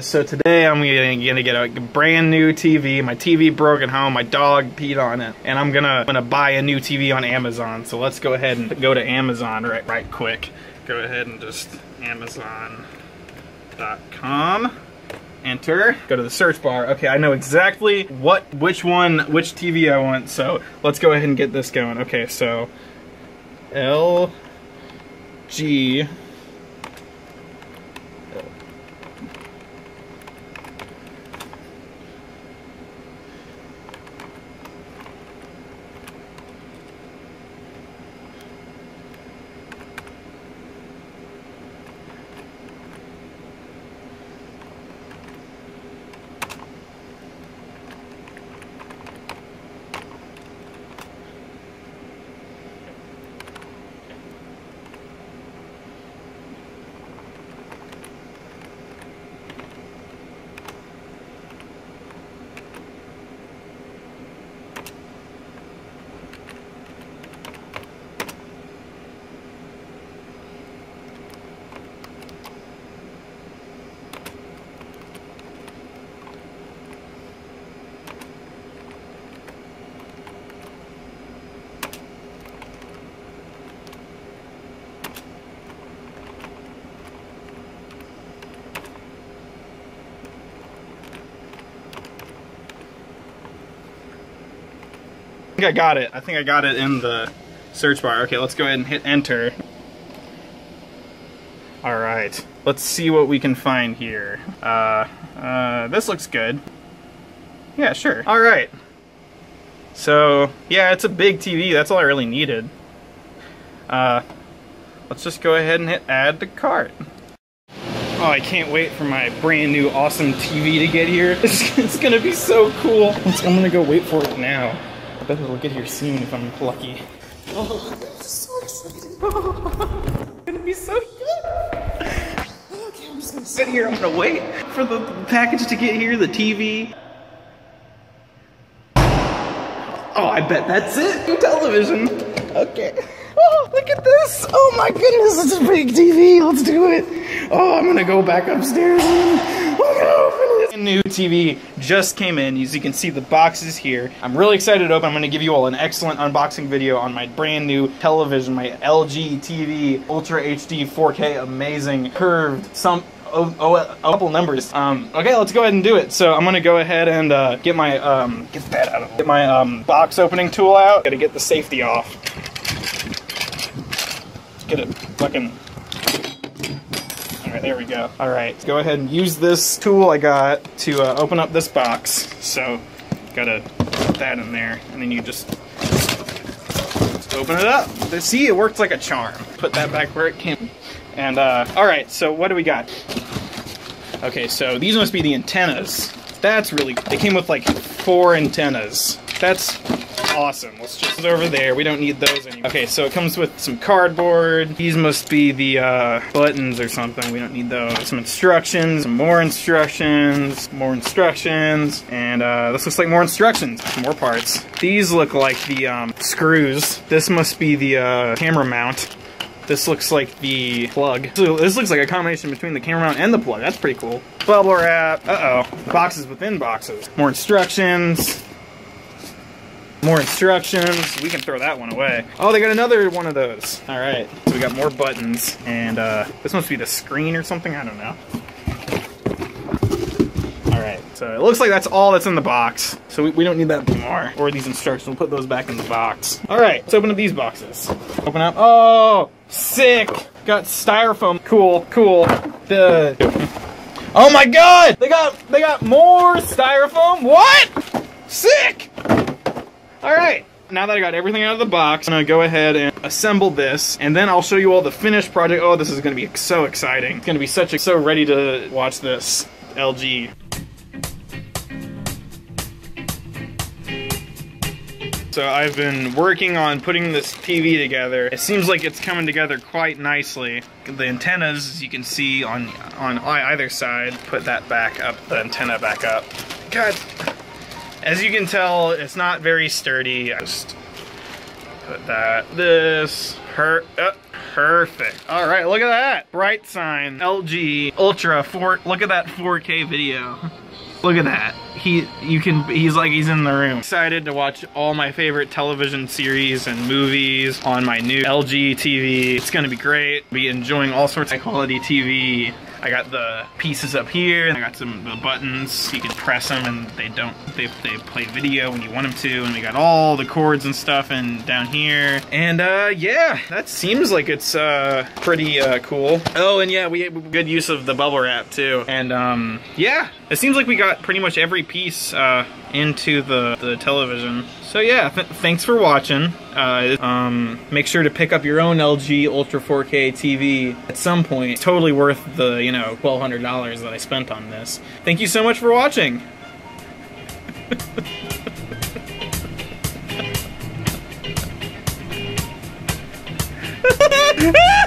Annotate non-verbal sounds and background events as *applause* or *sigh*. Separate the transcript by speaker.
Speaker 1: So today I'm gonna, get a brand new TV. My TV broke at home. My dog peed on it, and I'm gonna gonna buy a new TV on Amazon. So let's go ahead and go to Amazon right right quick. Go ahead and just Amazon.com. Enter. Go to the search bar. Okay, I know exactly what which one which TV I want. So let's go ahead and get this going. Okay, so L I think I got it. I think I got it in the search bar. Okay, let's go ahead and hit enter. All right, let's see what we can find here. Uh, uh, this looks good. Yeah, sure. All right. So, yeah, it's a big TV. That's all I really needed. Uh, let's just go ahead and hit add to cart. Oh, I can't wait for my brand new awesome TV to get here. It's, *laughs* it's gonna be so cool. I'm gonna go wait for it now. I bet it'll get here soon if I'm lucky. Oh, I'm so excited. Oh, it's gonna be so good. Okay, I'm just gonna sit here. I'm gonna wait for the package to get here, the TV. Oh, I bet that's it. New television. Okay. Oh, look at this. Oh my goodness, it's a big TV. Let's do it. Oh, I'm gonna go back upstairs and I'm gonna open it. New TV just came in. As you can see, the box is here. I'm really excited to open. I'm gonna give you all an excellent unboxing video on my brand new television, my LG TV Ultra HD 4K, amazing curved some oh, oh, a couple numbers. Um, okay, let's go ahead and do it. So I'm gonna go ahead and uh, get my um, get that out of get my um, box opening tool out. Gotta get the safety off. Let's get it fucking. There we go. All right, go ahead and use this tool I got to uh, open up this box. So gotta put that in there, and then you just just open it up. See, it worked like a charm. Put that back where it came. And, uh, alright, so what do we got? Okay, so these must be the antennas. That's really, they came with like four antennas. That's awesome. Let's just over there. We don't need those anymore. Okay, so it comes with some cardboard. These must be the uh, buttons or something. We don't need those. Some instructions, some more instructions, more instructions, and uh, this looks like more instructions, more parts. These look like the um, screws. This must be the uh, camera mount. This looks like the plug. So this looks like a combination between the camera mount and the plug. That's pretty cool. Bubble wrap. Uh-oh. Boxes within boxes. More instructions. More instructions. We can throw that one away. Oh, they got another one of those. All right. So we got more buttons. And uh, this must be the screen or something. I don't know. All right. So it looks like that's all that's in the box. So we, we don't need that anymore. Or these instructions. We'll put those back in the box. All right. Let's open up these boxes. Open up. Oh, sick. Got styrofoam. Cool, cool. The. Oh my god! They got they got more styrofoam. What? Sick. All right. Now that I got everything out of the box, I'm gonna go ahead and assemble this, and then I'll show you all the finished project. Oh, this is gonna be so exciting. It's gonna be such a so ready to watch this LG. So I've been working on putting this TV together. It seems like it's coming together quite nicely. The antennas, as you can see on on either side, put that back up, the antenna back up. God, as you can tell, it's not very sturdy. I just put that, this, her, uh, Perfect. All right, look at that. Bright sign, LG Ultra 4. Look at that 4K video. *laughs* Look at that. He, you can, he's like he's in the room. Excited to watch all my favorite television series and movies on my new LG TV. It's gonna be great. Be enjoying all sorts of high quality TV. I got the pieces up here, I got some the buttons. You can press them, and they don't. They they play video when you want them to, and we got all the cords and stuff and down here. And uh, yeah, that seems like it's uh, pretty uh, cool. Oh, and yeah, we had good use of the bubble wrap too. And um, yeah, it seems like we got pretty much every piece uh, into the the television. So yeah, th thanks for watching. Uh, um, make sure to pick up your own LG Ultra 4K TV at some point. It's totally worth the, you know, $1,200 that I spent on this. Thank you so much for watching. *laughs*